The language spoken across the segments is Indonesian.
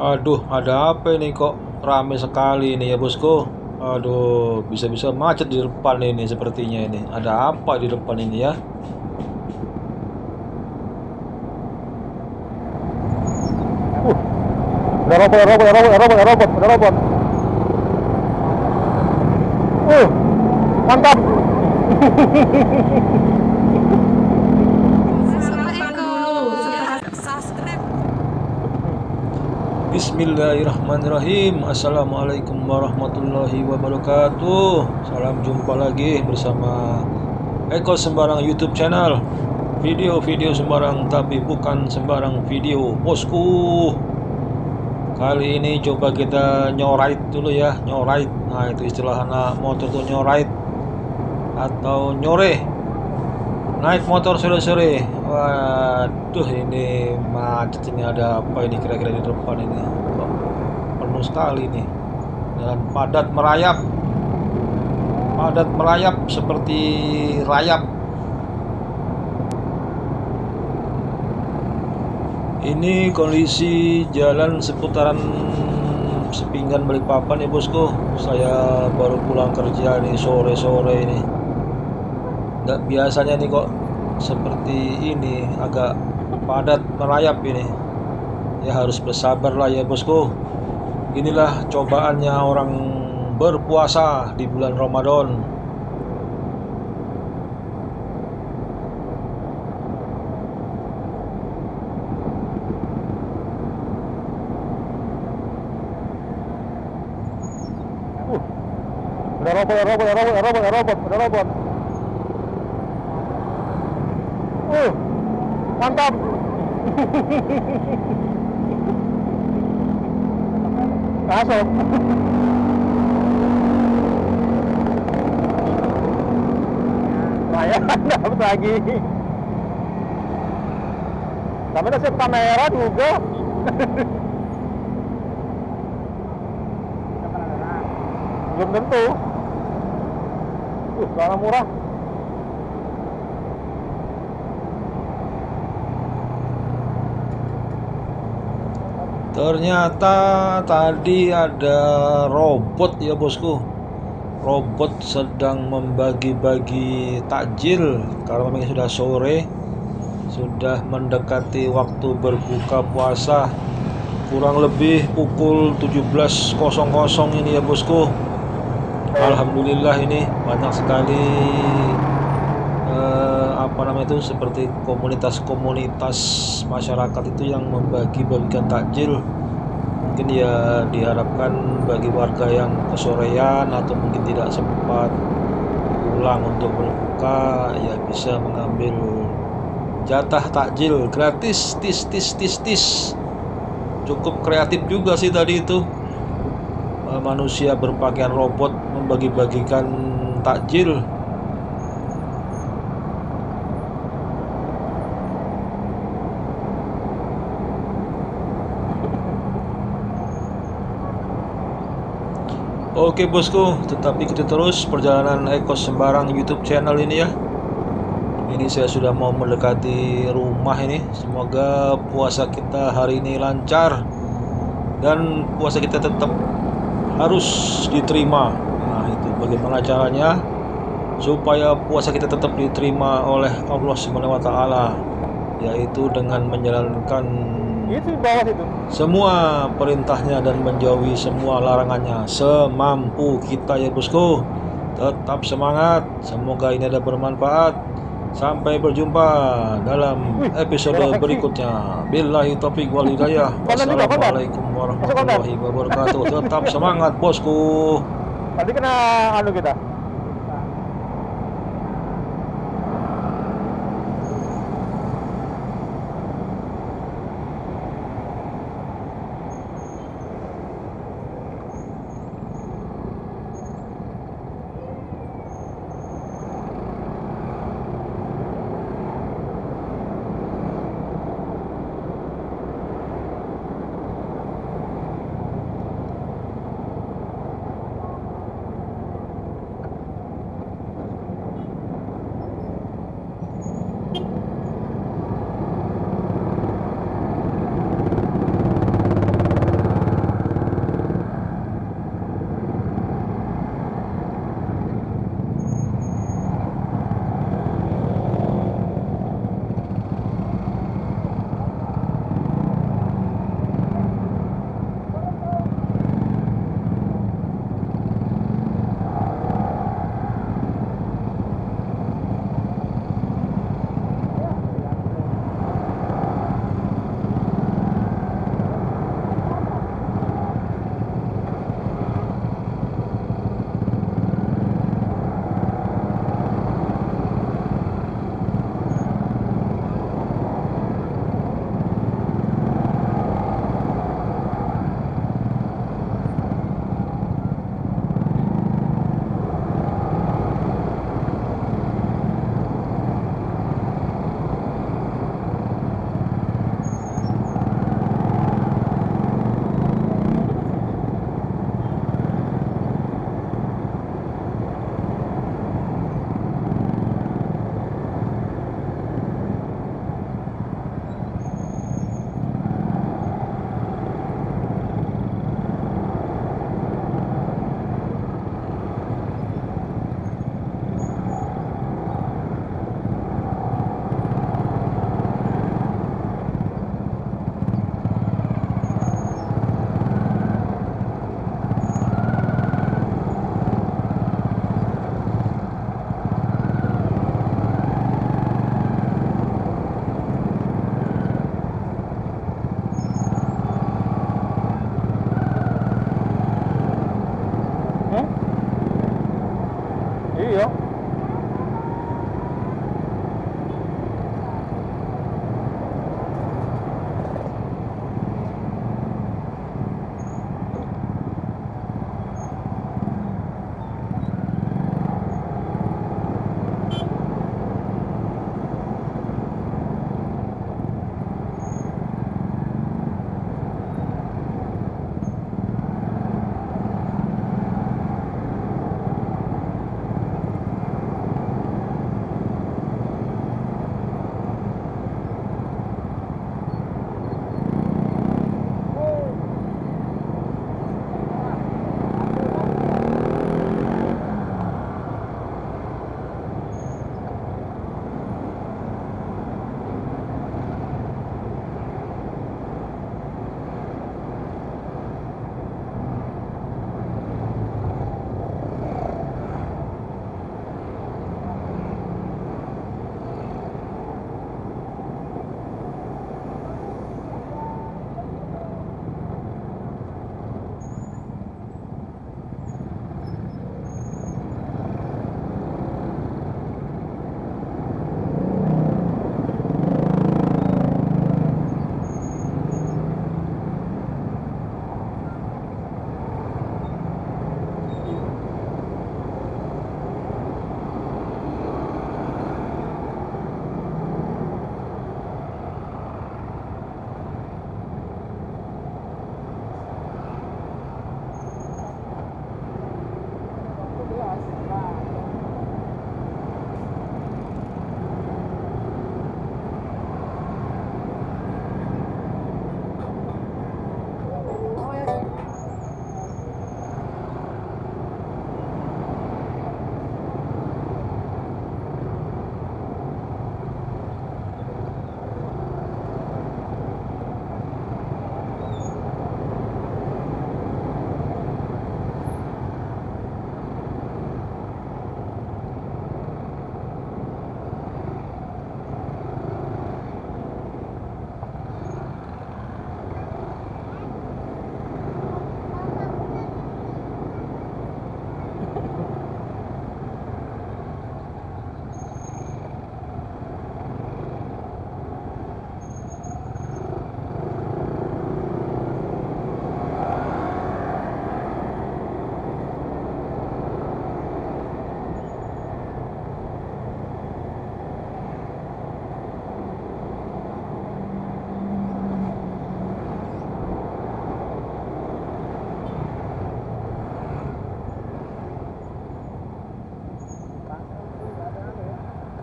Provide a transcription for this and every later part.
Aduh, ada apa ini kok rame sekali ini ya bosku? Aduh, bisa-bisa macet di depan ini sepertinya ini. Ada apa di depan ini ya? Robot, ada robot, ada robot, ada robot, ada robot, ada robot. Uh, mantap. Bismillahirrahmanirrahim. Assalamualaikum warahmatullahi wabarakatuh. Salam jumpa lagi bersama Eko Sembarang YouTube channel. Video-video sembarang tapi bukan sembarang video Bosku. Kali ini coba kita nyorait dulu ya Nyorait Nah itu istilah anak motor tuh nyorait Atau nyore. Naik motor sore-sore Waduh ini macet ini ada apa ini kira-kira di depan ini? Penuh sekali nih Dan padat merayap. Padat merayap seperti rayap. Ini kondisi jalan seputaran Sepinggan Balikpapan ya bosku. Saya baru pulang kerja nih sore-sore ini. Nggak biasanya nih kok seperti ini agak padat merayap ini. Ya harus bersabar lah ya bosku. Inilah cobaannya orang berpuasa di bulan Ramadan. Ada robot, robot, robot, robot, robot, ada robot. Mantap. Masuk. Raya dapat lagi. Tapi nasib kamera juga. Belum tentu. Uh, barang murah. Ternyata tadi ada robot ya bosku. Robot sedang membagi-bagi takjil. Karena memang sudah sore Sudah mendekati waktu berbuka puasa. Kurang lebih pukul 17.00 ini ya bosku. Alhamdulillah ini banyak sekali apa namanya itu seperti komunitas-komunitas masyarakat itu yang membagi-bagikan takjil. Mungkin ya diharapkan bagi warga yang kesorean atau mungkin tidak sempat pulang untuk berbuka ya bisa mengambil jatah takjil gratis tis tis tis tis. Cukup kreatif juga sih tadi itu. Manusia berpakaian robot membagi-bagikan takjil Oke bosku, tetap ikuti terus perjalanan Eko Sembarang YouTube channel ini ya. Ini saya sudah mau mendekati rumah ini. Semoga puasa kita hari ini lancar dan puasa kita tetap harus diterima. Nah, itu bagaimana caranya supaya puasa kita tetap diterima oleh Allah Subhanahu wa taala yaitu dengan menjalankan Itu bawah situ. semua perintahnya dan menjauhi semua larangannya. Semampu kita ya bosku. Tetap semangat. Semoga ini ada bermanfaat. Sampai berjumpa dalam episode berikutnya. Billahi taufiq wal hidayah. Wassalamualaikum warahmatullahi wabarakatuh. Tetap semangat bosku. Tadi kena anu kita.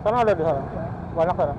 Sana ada di sana. Banyak sana.